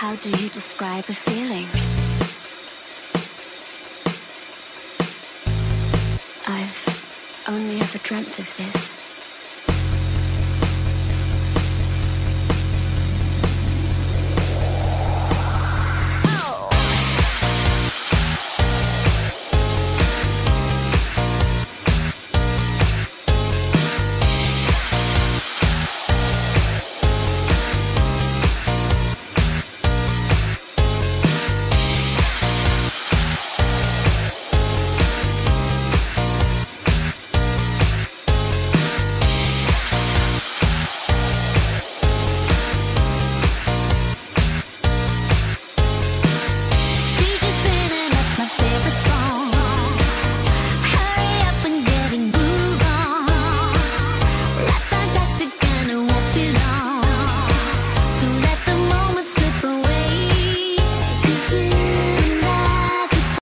How do you describe a feeling? I've only ever dreamt of this.